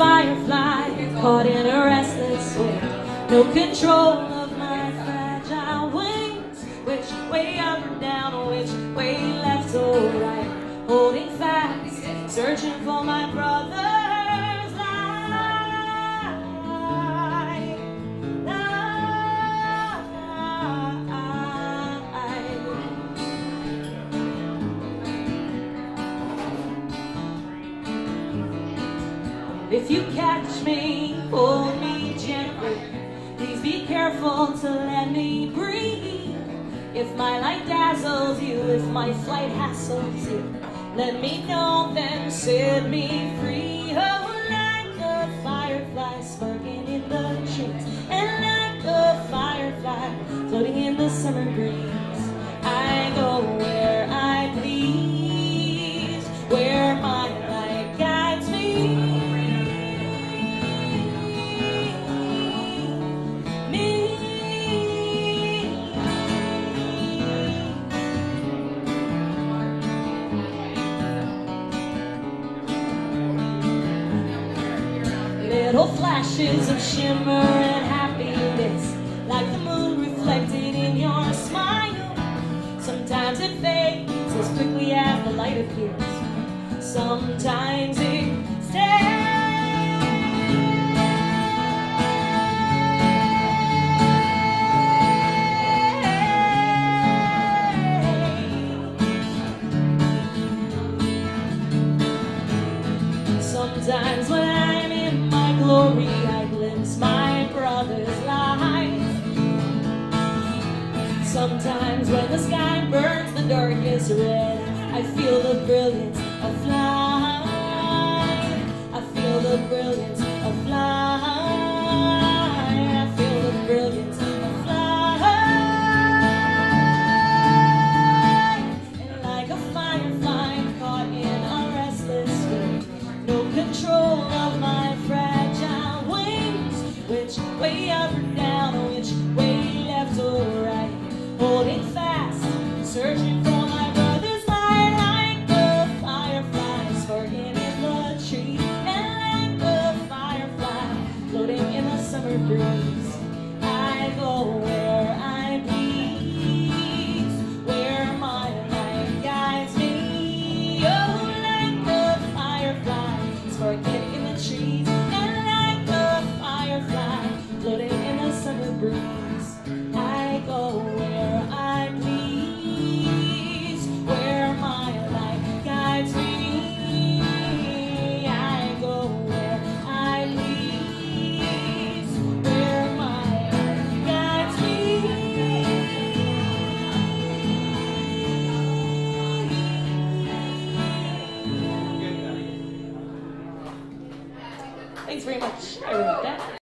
firefly, caught in a restless swing. No control of my fragile wings. Which way up and down, which way left or right. Holding fast, searching for my brother. If you catch me, hold me gently. Please be careful to let me breathe. If my light dazzles you, if my flight hassles you, let me know, then set me free. Oh, like a firefly sparking in the trees, and like a firefly floating in the summer breeze. Little flashes of shimmer and happiness, like the moon reflected in your smile. Sometimes it fades as quickly as the light appears. Sometimes it Sometimes when the sky burns the darkest red, I feel the brilliance of light. I feel the brilliance of light. I feel the brilliance of light. And like a firefly caught in a restless wind, no control of my fragile wings. Which way up or down, which way left or right? Holding fast, searching for my brother's light, like the fireflies in the tree, and like the firefly floating in the summer breeze. Thanks very much. I that.